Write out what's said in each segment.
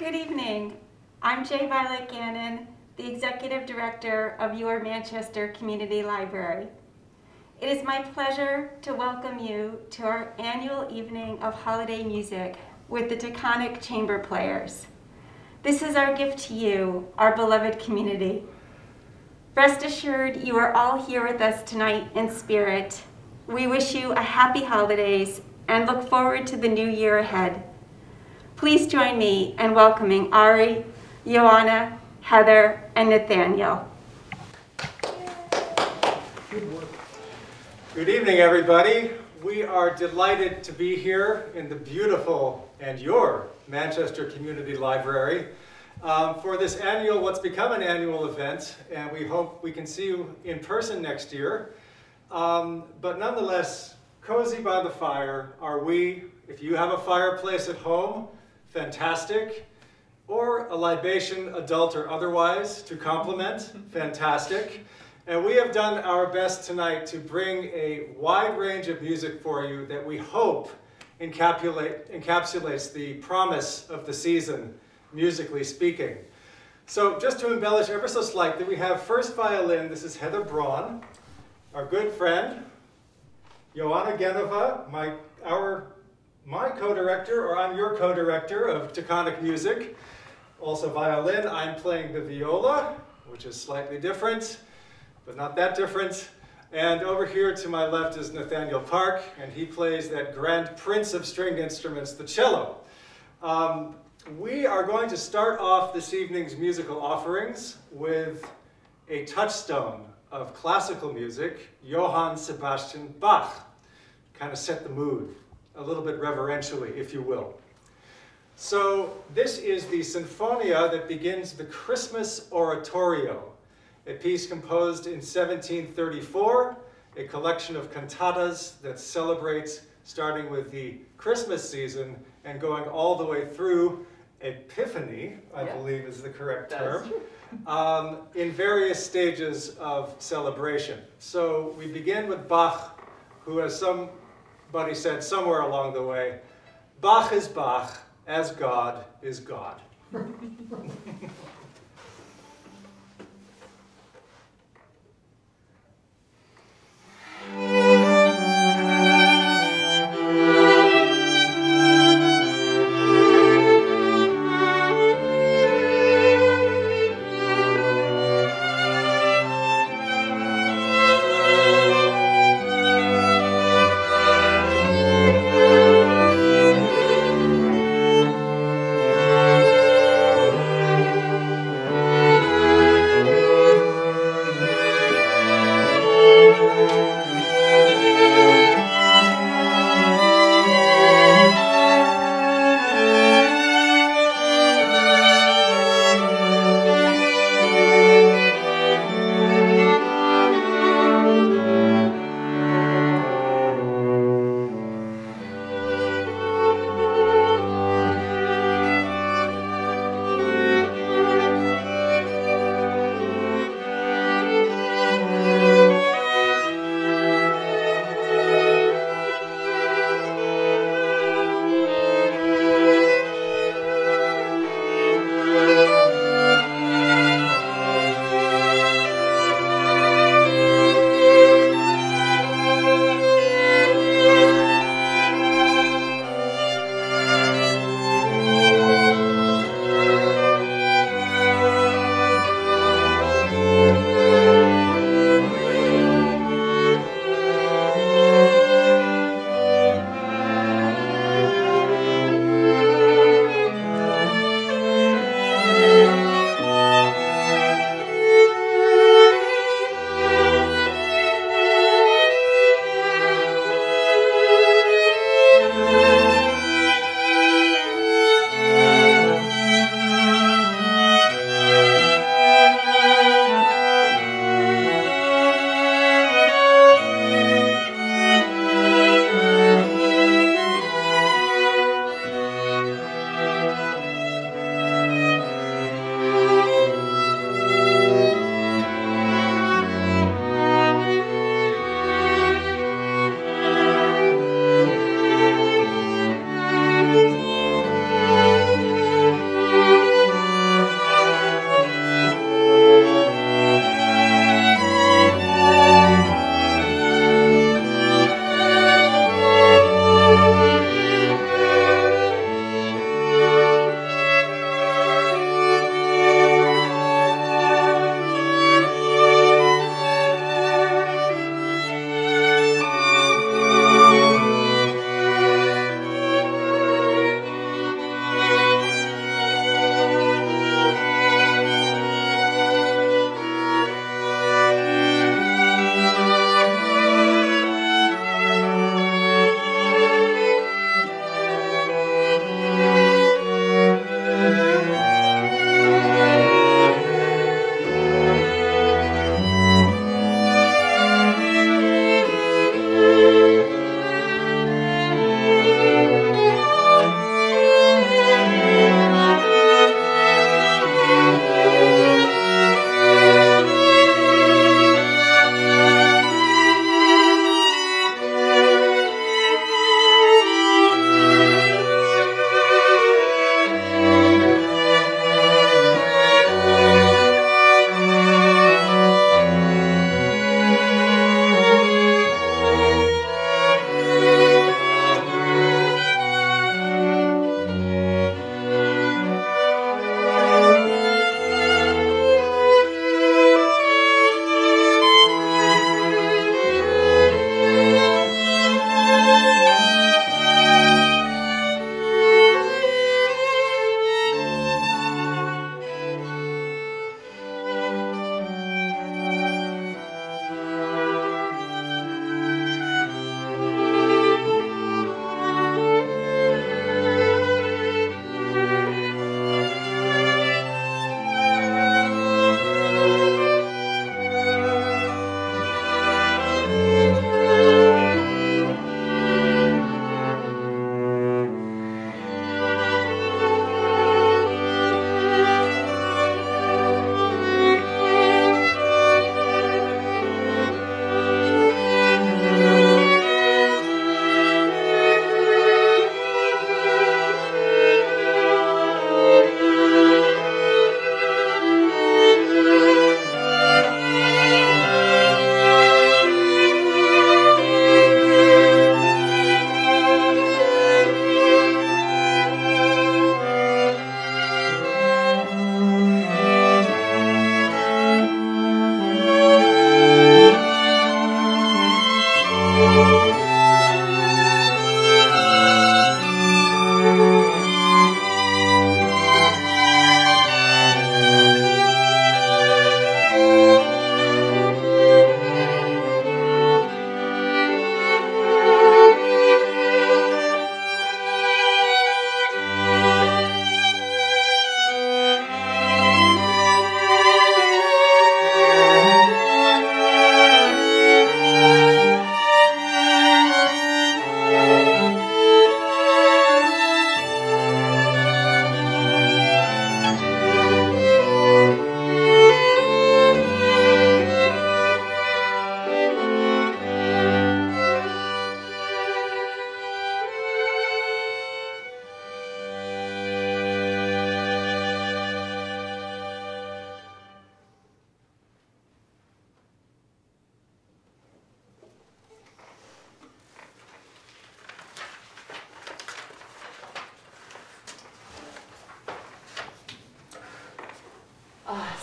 Good evening. I'm Jay Violet Gannon, the Executive Director of your Manchester Community Library. It is my pleasure to welcome you to our annual evening of holiday music with the Taconic Chamber Players. This is our gift to you, our beloved community. Rest assured you are all here with us tonight in spirit. We wish you a happy holidays and look forward to the new year ahead. Please join me in welcoming Ari, Joanna, Heather, and Nathaniel. Good evening, everybody. We are delighted to be here in the beautiful and your Manchester Community Library um, for this annual, what's become an annual event, and we hope we can see you in person next year. Um, but nonetheless, cozy by the fire are we. If you have a fireplace at home, fantastic. Or a libation, adult or otherwise, to complement, fantastic. And we have done our best tonight to bring a wide range of music for you that we hope encapsulates the promise of the season, musically speaking. So just to embellish ever so slightly, we have first violin, this is Heather Braun, our good friend, Joanna Genova, my, our my co-director, or I'm your co-director of Taconic Music. Also violin, I'm playing the viola, which is slightly different, but not that different. And over here to my left is Nathaniel Park, and he plays that grand prince of string instruments, the cello. Um, we are going to start off this evening's musical offerings with a touchstone of classical music, Johann Sebastian Bach. Kind of set the mood a little bit reverentially, if you will. So this is the Sinfonia that begins the Christmas Oratorio, a piece composed in 1734, a collection of cantatas that celebrates starting with the Christmas season and going all the way through Epiphany, I yeah. believe is the correct term, um, in various stages of celebration. So we begin with Bach, who has some but he said somewhere along the way, Bach is Bach, as God is God.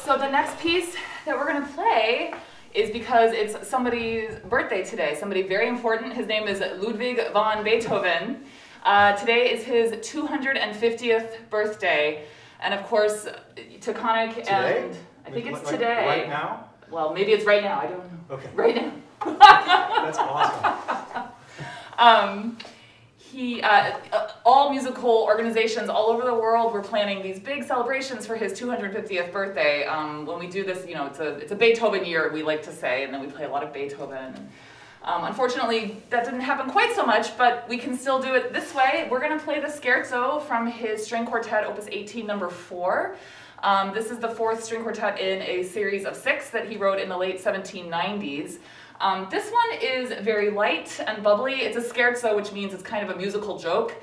so the next piece that we're gonna play is because it's somebody's birthday today, somebody very important. His name is Ludwig van Beethoven. Uh, today is his 250th birthday. And of course, Taconic Today? and I think it's Like- today. Right now? Well, maybe it's right now. I don't know. Okay, Right now. that's awesome. Um, he, uh, uh, all musical organizations all over the world were planning these big celebrations for his 250th birthday. Um, when we do this, you know, it's a, it's a Beethoven year, we like to say, and then we play a lot of Beethoven. Um, unfortunately, that didn't happen quite so much, but we can still do it this way. We're going to play the Scherzo from his string quartet, Opus 18, number 4. Um, this is the fourth string quartet in a series of six that he wrote in the late 1790s. Um, this one is very light and bubbly. It's a scherzo, which means it's kind of a musical joke.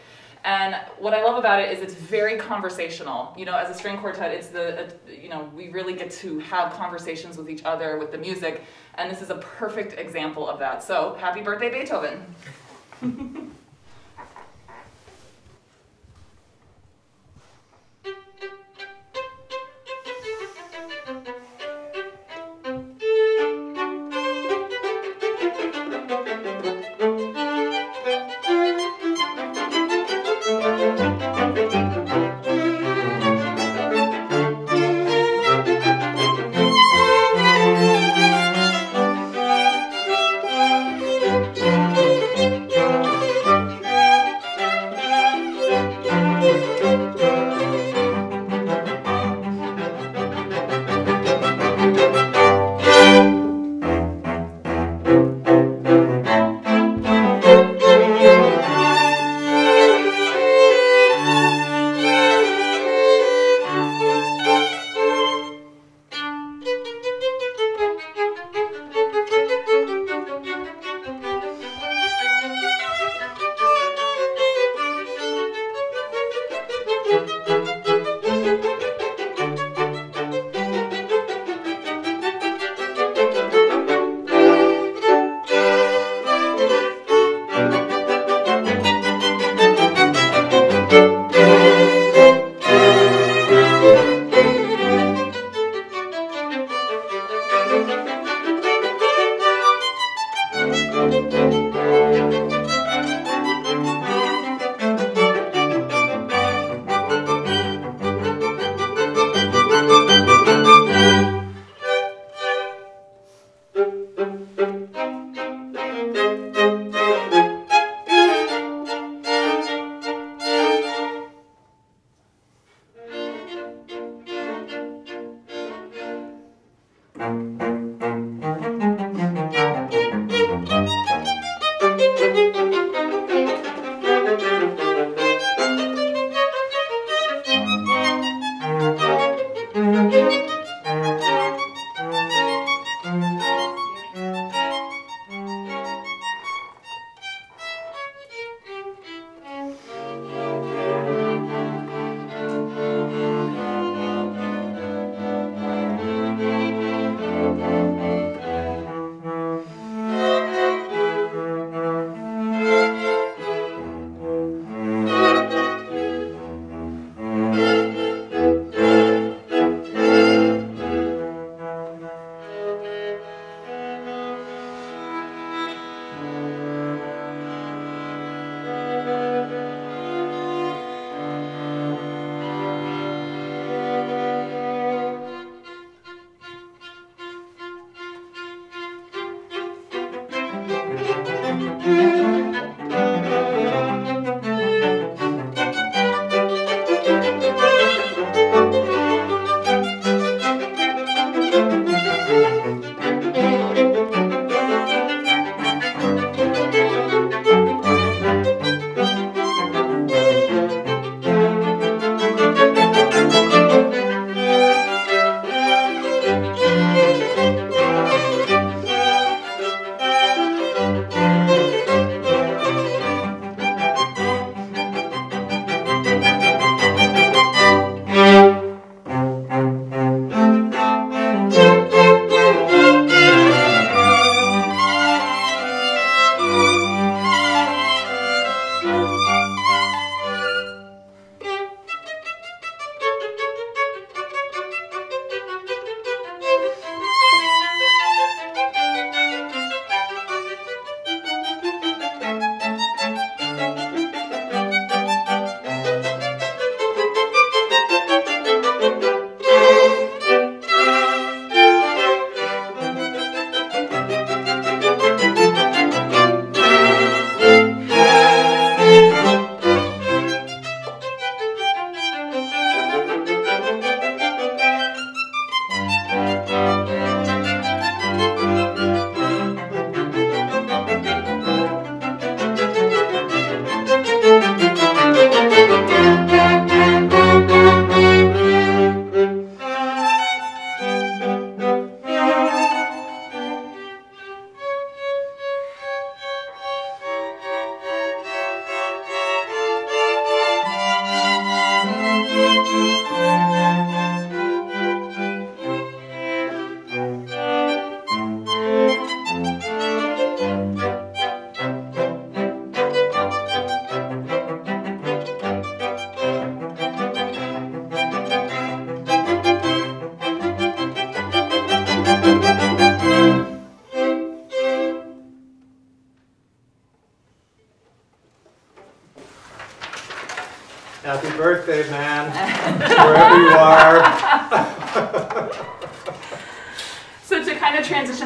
And what I love about it is it's very conversational. You know, as a string quartet, it's the, uh, you know, we really get to have conversations with each other with the music. And this is a perfect example of that. So, happy birthday, Beethoven.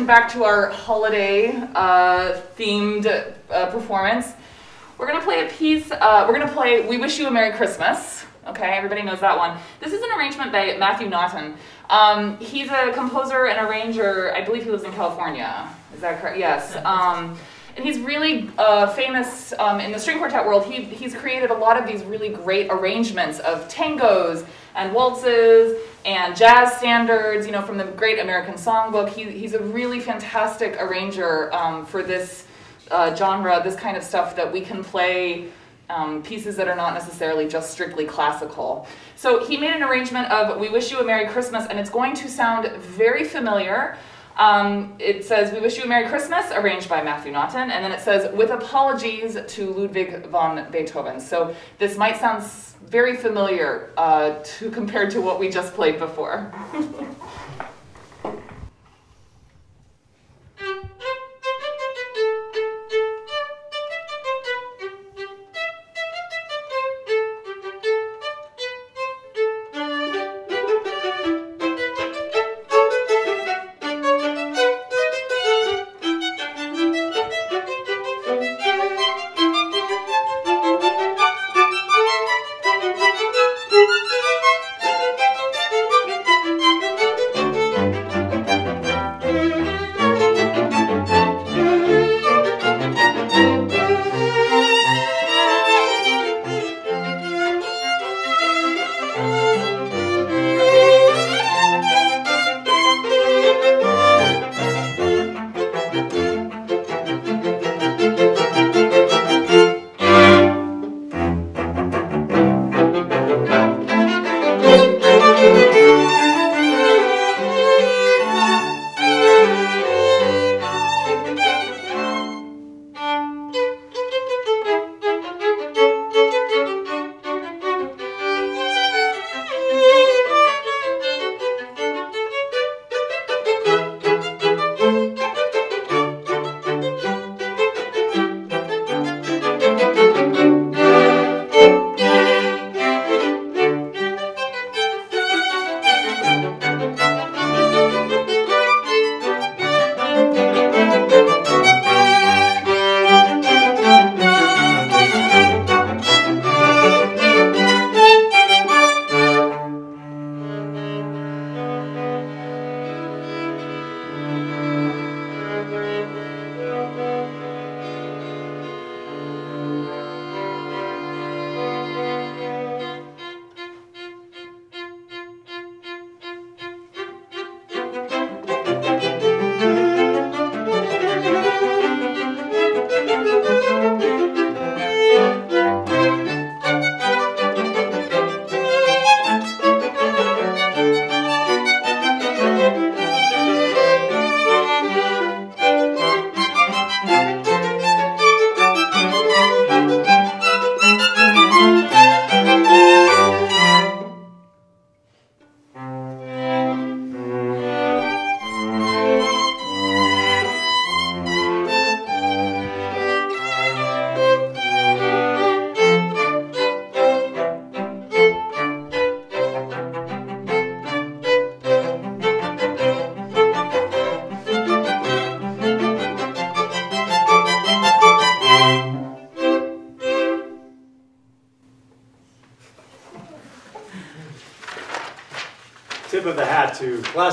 back to our holiday uh, themed uh, performance. We're gonna play a piece. Uh, we're gonna play "We Wish You a Merry Christmas." Okay, everybody knows that one. This is an arrangement by Matthew Naughtin. Um, he's a composer and arranger. I believe he lives in California. Is that correct? Yes. Um, and he's really uh, famous um, in the string quartet world. He, he's created a lot of these really great arrangements of tangos and waltzes and jazz standards, you know, from the great American Songbook. He, he's a really fantastic arranger um, for this uh, genre, this kind of stuff that we can play um, pieces that are not necessarily just strictly classical. So he made an arrangement of We Wish You a Merry Christmas, and it's going to sound very familiar. Um, it says, We wish you a Merry Christmas, arranged by Matthew Naughtin, and then it says, with apologies to Ludwig von Beethoven. So this might sound very familiar uh, to compared to what we just played before.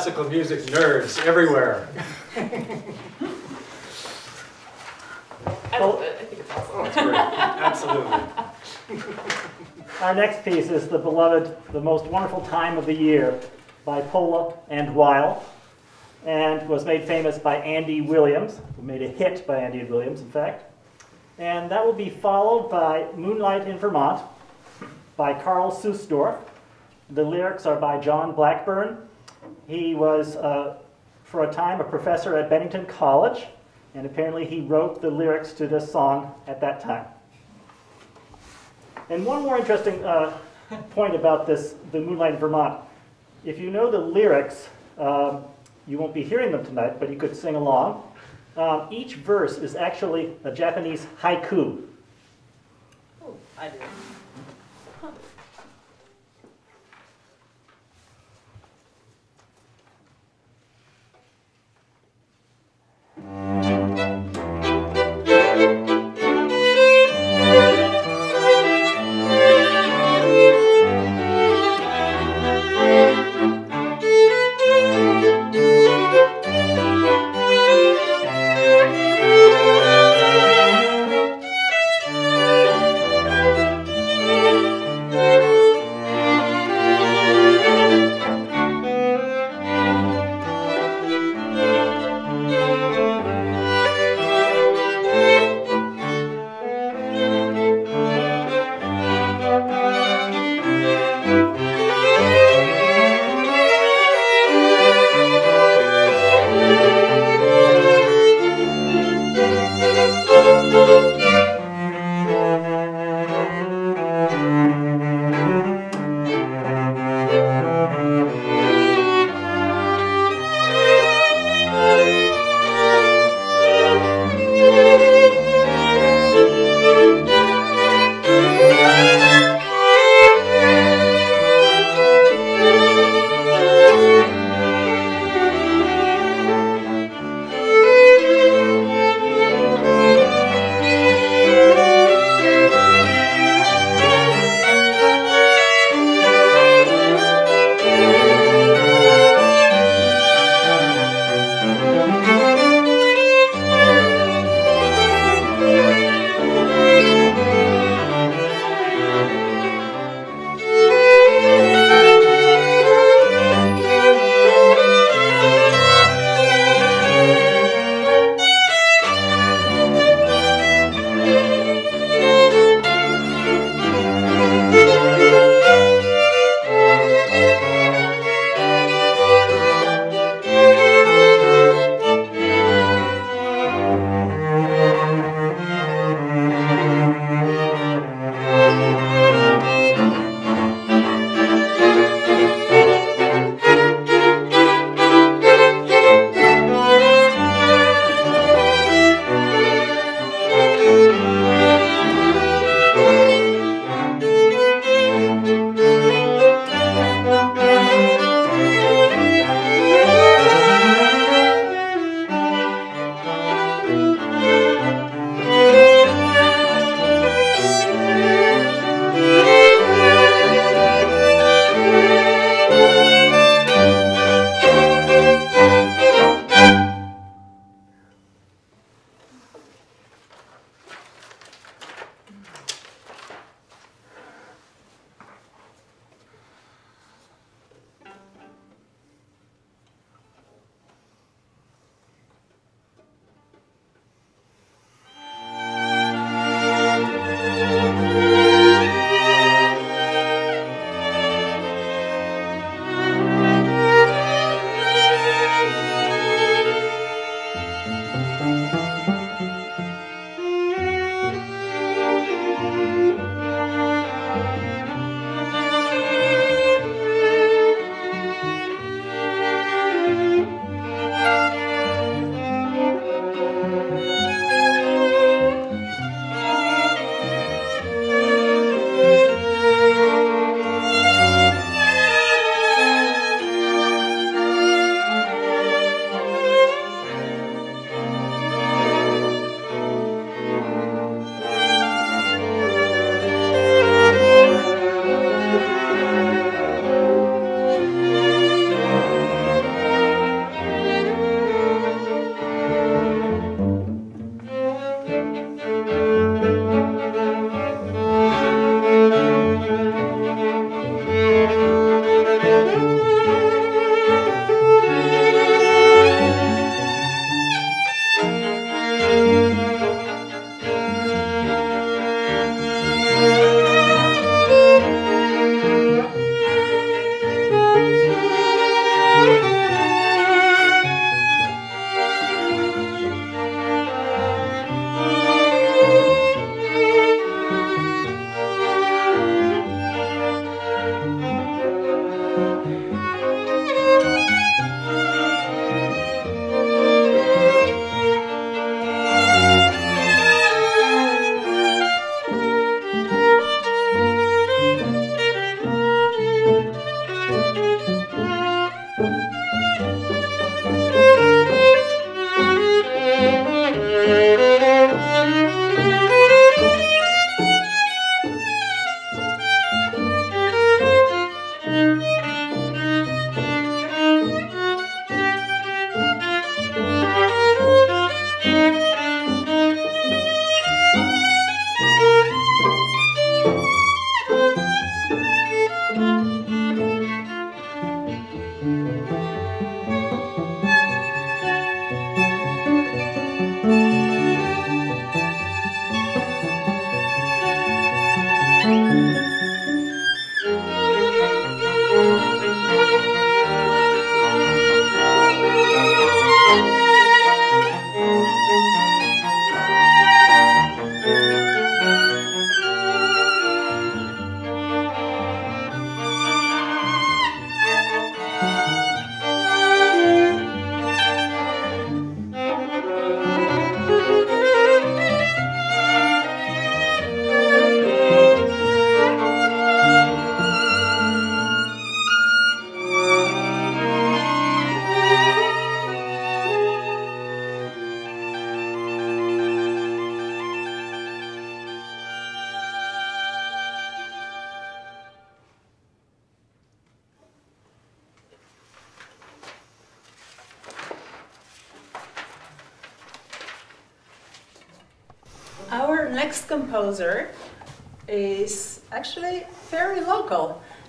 classical music nerds everywhere. I love it. I think it's awesome. Oh, it's great. Absolutely. Our next piece is the beloved The Most Wonderful Time of the Year by Pola and Wyle, and was made famous by Andy Williams, who made a hit by Andy Williams, in fact. And that will be followed by Moonlight in Vermont by Karl Suessdorf. The lyrics are by John Blackburn. He was, uh, for a time, a professor at Bennington College, and apparently he wrote the lyrics to this song at that time. And one more interesting uh, point about this, the Moonlight in Vermont. If you know the lyrics, um, you won't be hearing them tonight, but you could sing along. Um, each verse is actually a Japanese haiku. Oh, I do.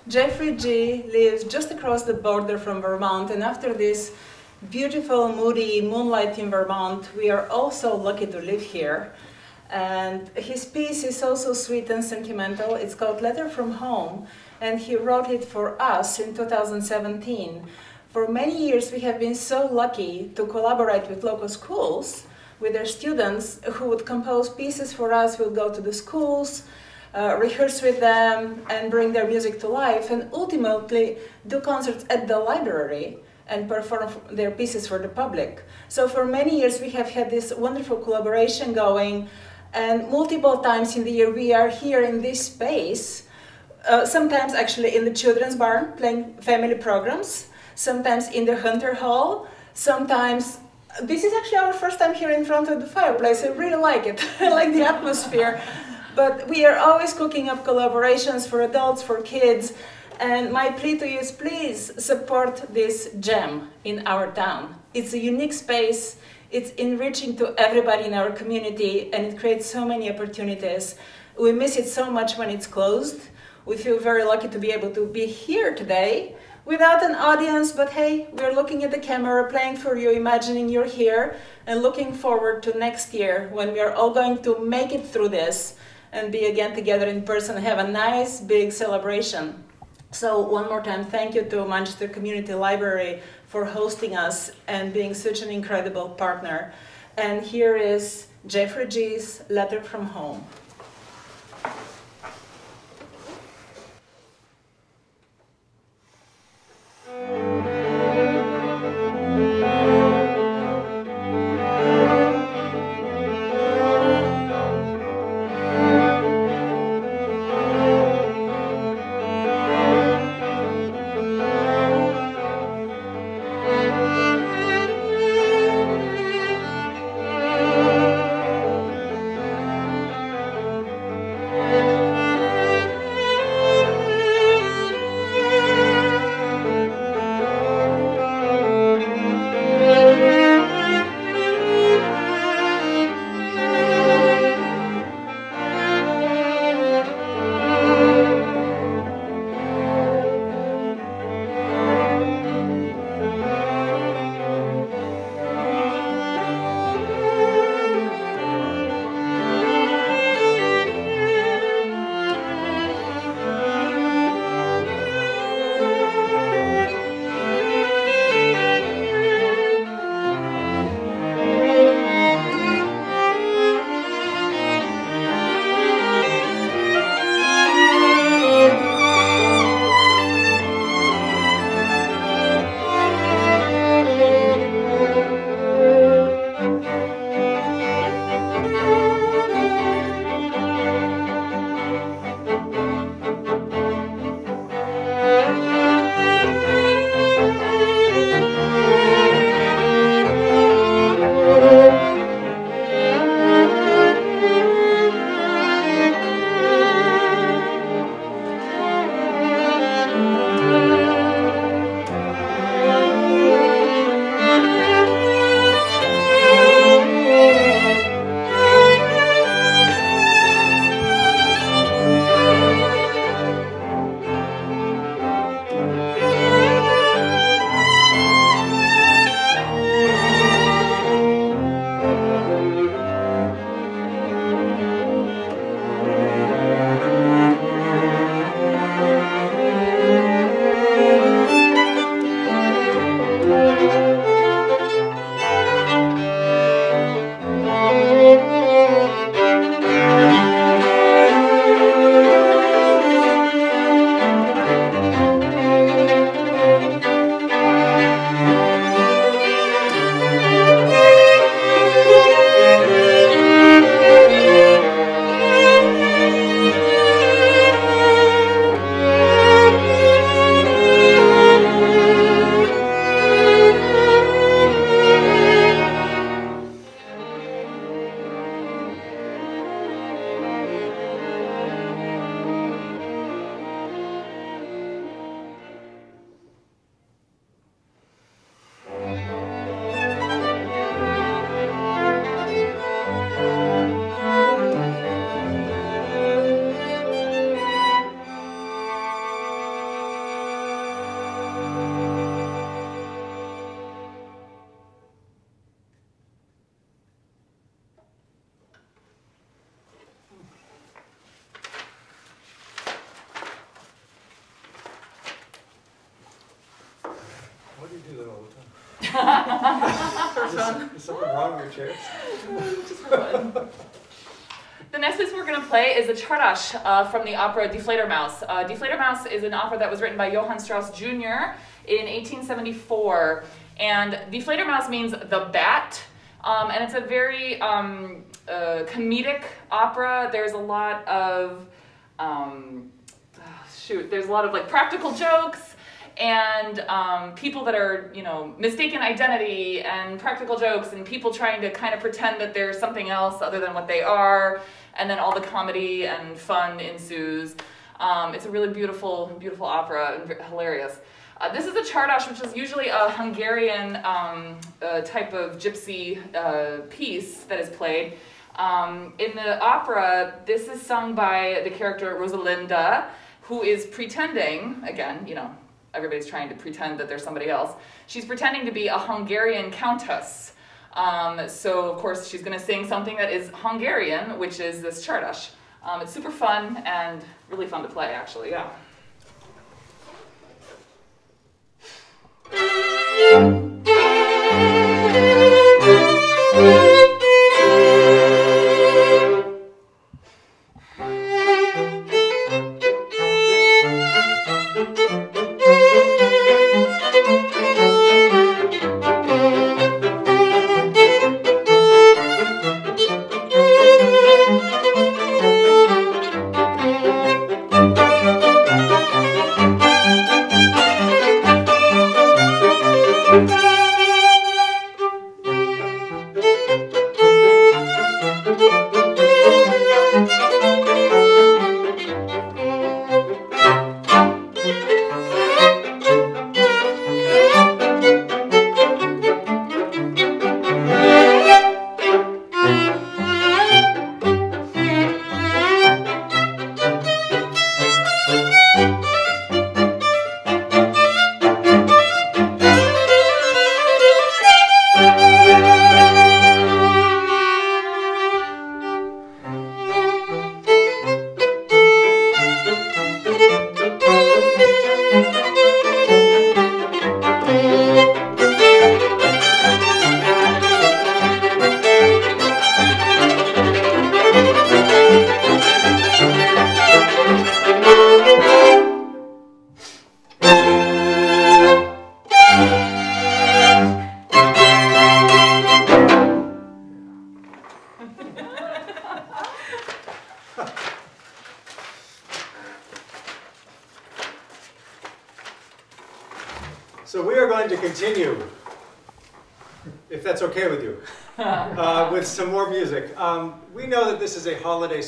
Jeffrey G lives just across the border from Vermont, and after this beautiful, moody moonlight in Vermont, we are also lucky to live here. And his piece is also sweet and sentimental. It's called Letter from Home, and he wrote it for us in 2017. For many years, we have been so lucky to collaborate with local schools, with their students who would compose pieces for us, We'll go to the schools, uh, rehearse with them, and bring their music to life, and ultimately do concerts at the library and perform their pieces for the public. So for many years, we have had this wonderful collaboration going, and multiple times in the year, we are here in this space, uh, sometimes actually in the children's barn, playing family programs, sometimes in the Hunter Hall, sometimes this is actually our first time here in front of the fireplace. I really like it. I like the atmosphere. But we are always cooking up collaborations for adults, for kids. And my plea to you is please support this gem in our town. It's a unique space. It's enriching to everybody in our community and it creates so many opportunities. We miss it so much when it's closed. We feel very lucky to be able to be here today without an audience, but hey, we're looking at the camera, playing for you, imagining you're here, and looking forward to next year when we are all going to make it through this and be again together in person and have a nice big celebration. So one more time, thank you to Manchester Community Library for hosting us and being such an incredible partner. And here is Jeffrey G's letter from home. Thank uh, from the opera Die Fledermaus. Uh, Die Fledermaus is an opera that was written by Johann Strauss Jr. in 1874. And Die Fledermaus means the bat. Um, and it's a very um, uh, comedic opera. There's a lot of, um, shoot, there's a lot of like practical jokes and um, people that are, you know, mistaken identity and practical jokes and people trying to kind of pretend that they're something else other than what they are. And then all the comedy and fun ensues. Um, it's a really beautiful, beautiful opera and hilarious. Uh, this is a Czardas, which is usually a Hungarian um, uh, type of gypsy uh, piece that is played. Um, in the opera, this is sung by the character Rosalinda, who is pretending, again, you know, everybody's trying to pretend that there's somebody else. She's pretending to be a Hungarian countess. Um, so, of course, she's going to sing something that is Hungarian, which is this Czardas. Um, it's super fun and really fun to play, actually, yeah. So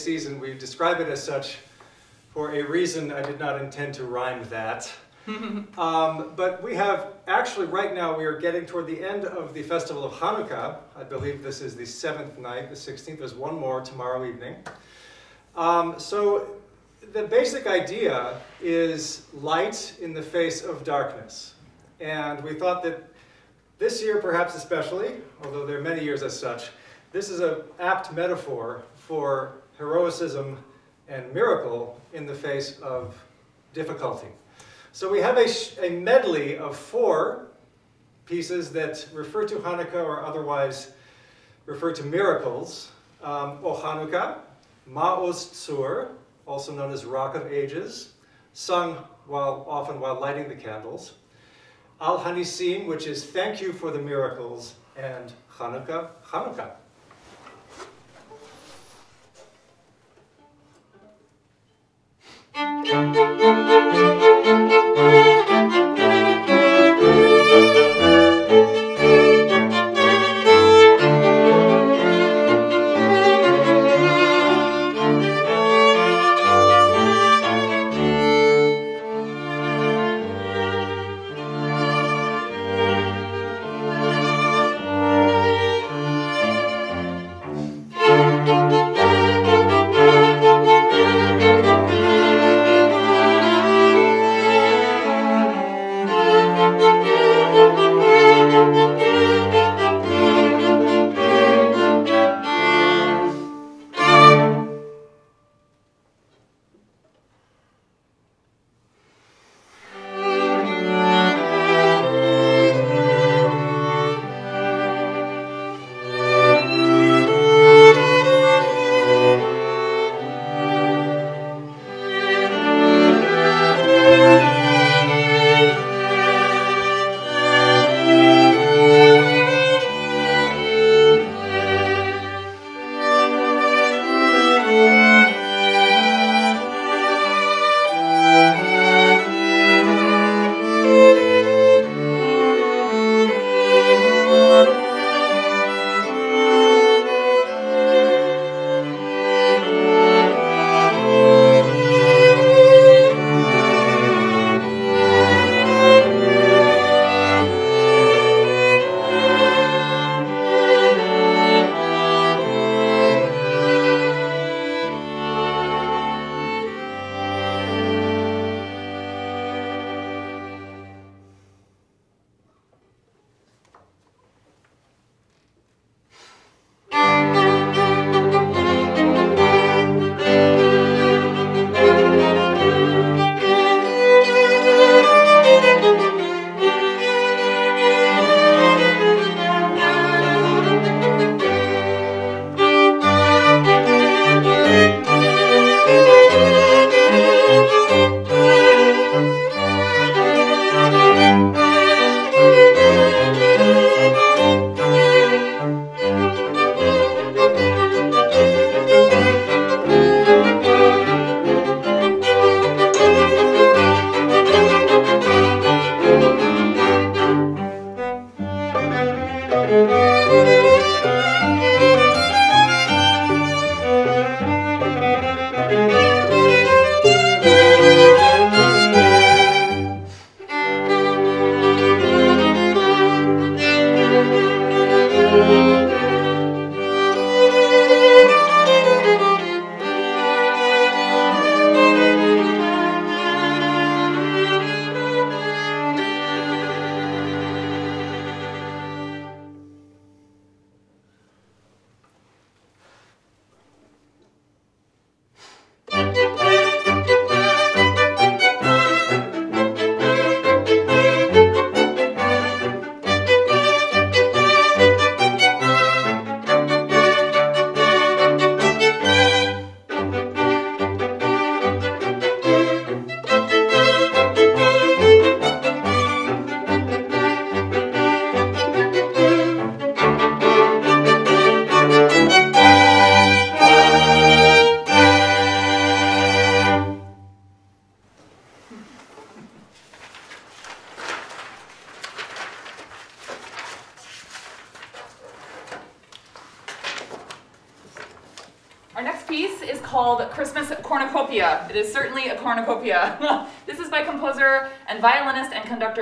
season. We describe it as such for a reason I did not intend to rhyme that. um, but we have, actually right now we are getting toward the end of the festival of Hanukkah. I believe this is the seventh night, the 16th. There's one more tomorrow evening. Um, so the basic idea is light in the face of darkness. And we thought that this year, perhaps especially, although there are many years as such, this is an apt metaphor for heroicism and miracle in the face of difficulty. So we have a, a medley of four pieces that refer to Hanukkah or otherwise refer to miracles. Um, o Hanukkah, Ma'oz Tzur, also known as Rock of Ages, sung while, often while lighting the candles. Al Hanisim, which is thank you for the miracles, and Hanukkah, Hanukkah.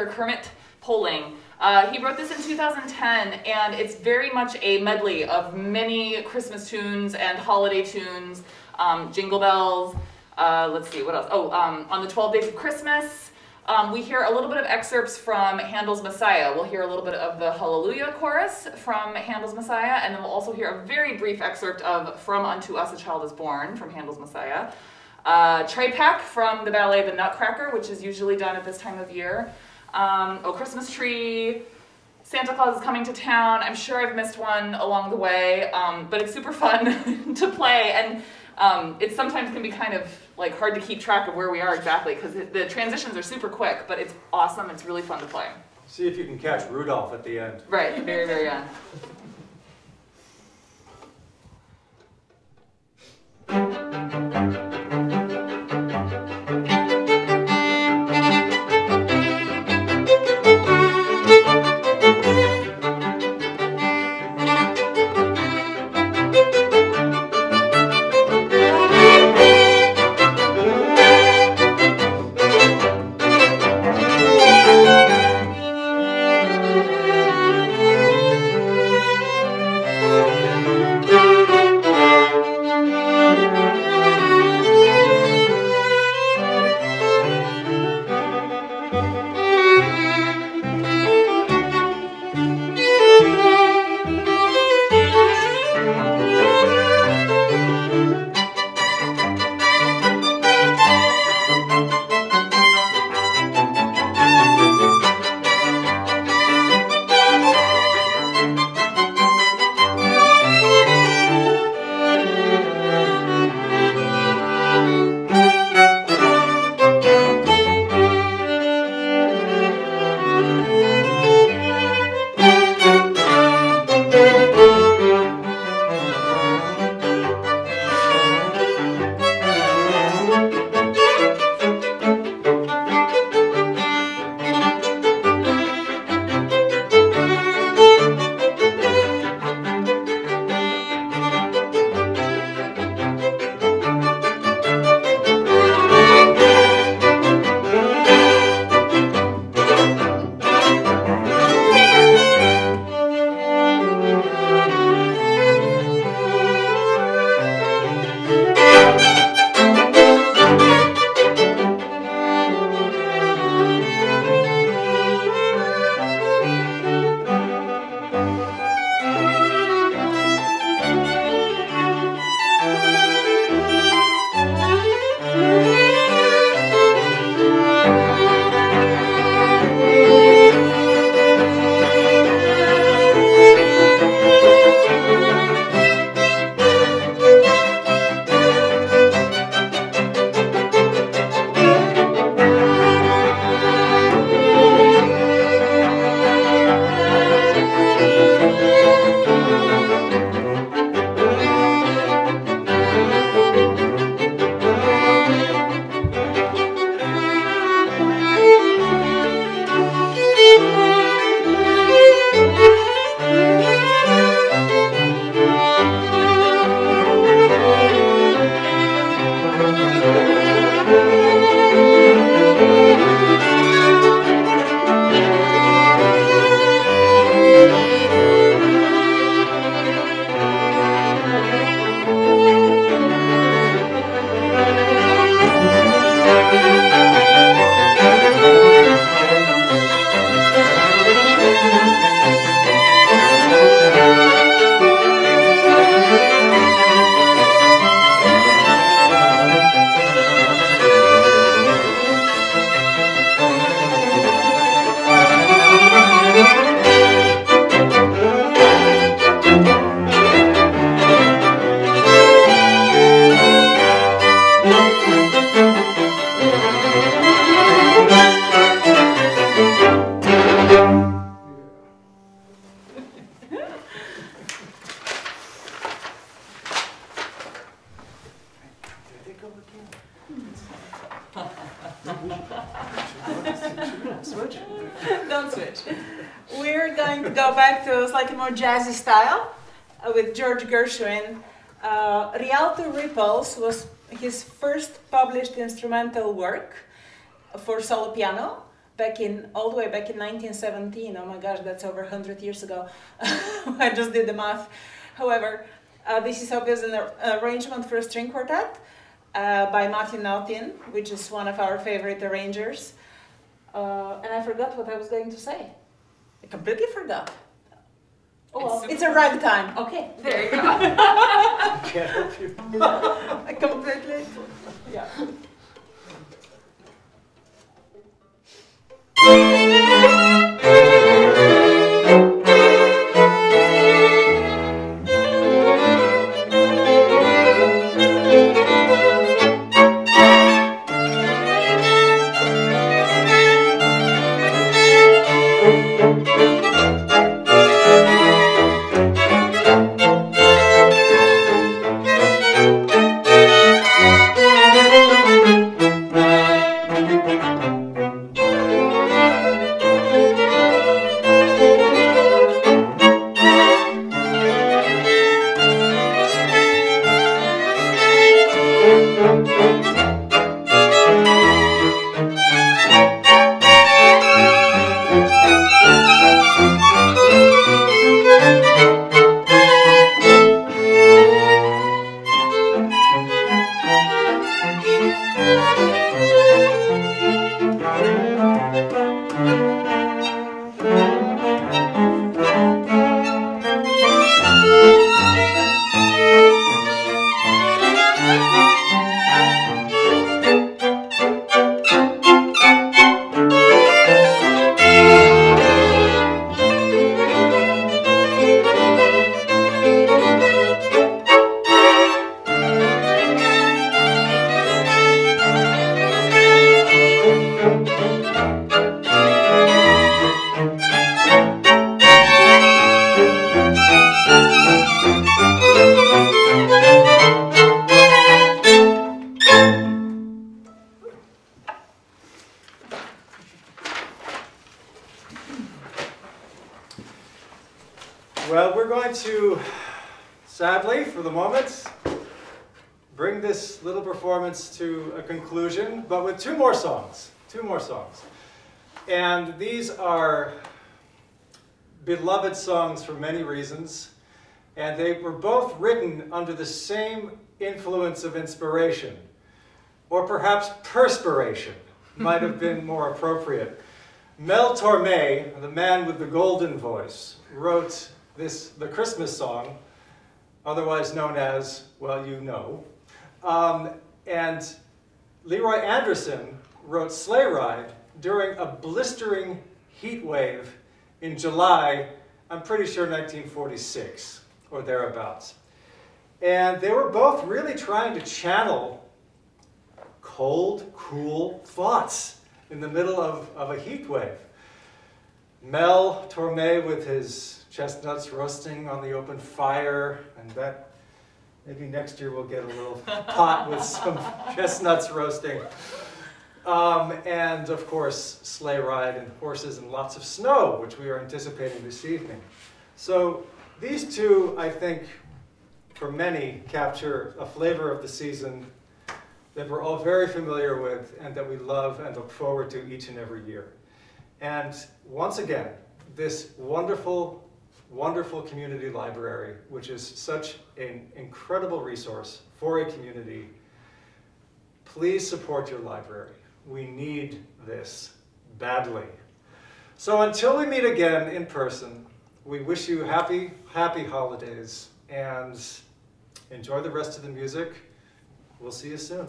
Kermit Poling. Uh, he wrote this in 2010, and it's very much a medley of many Christmas tunes and holiday tunes, um, Jingle Bells, uh, let's see, what else? Oh, um, on the 12 Days of Christmas, um, we hear a little bit of excerpts from Handel's Messiah. We'll hear a little bit of the Hallelujah chorus from Handel's Messiah, and then we'll also hear a very brief excerpt of From Unto Us a Child is Born from Handel's Messiah. Uh, Trepak from the ballet The Nutcracker, which is usually done at this time of year. Um, oh, Christmas Tree, Santa Claus is coming to town. I'm sure I've missed one along the way, um, but it's super fun to play, and um, it sometimes can be kind of like hard to keep track of where we are exactly because the transitions are super quick, but it's awesome. It's really fun to play. See if you can catch Rudolph at the end. Right, very, very end. switch. Don't switch. We're going to go back to a slightly more jazzy style uh, with George Gershwin. Uh, Rialto Ripples was his first published instrumental work for solo piano back in all the way back in 1917. Oh my gosh, that's over 100 years ago. I just did the math. However, uh, this is obviously an arrangement for a string quartet uh, by Matthew Naughtin, which is one of our favorite arrangers. Uh, and I forgot what I was going to say. I completely forgot. Oh, well, It's it's a ragtime. Okay. There you go. Can't help you. I completely. Yeah. Well, but with two more songs. Two more songs. And these are beloved songs for many reasons, and they were both written under the same influence of inspiration, or perhaps perspiration might have been more appropriate. Mel Torme, the man with the golden voice, wrote this the Christmas song, otherwise known as "Well, You Know," um, and Leroy Anderson wrote "Sleigh Ride" during a blistering heat wave in July. I'm pretty sure 1946 or thereabouts, and they were both really trying to channel cold, cool thoughts in the middle of, of a heat wave. Mel Torme with his chestnuts roasting on the open fire, and that maybe next year we'll get a little pot with some chestnuts roasting. Um, and of course, sleigh ride and horses and lots of snow, which we are anticipating this evening. So these two, I think, for many, capture a flavor of the season that we're all very familiar with and that we love and look forward to each and every year. And once again, this wonderful, wonderful community library, which is such an incredible resource for a community, please support your library. We need this badly. So until we meet again in person, we wish you happy, happy holidays and enjoy the rest of the music. We'll see you soon.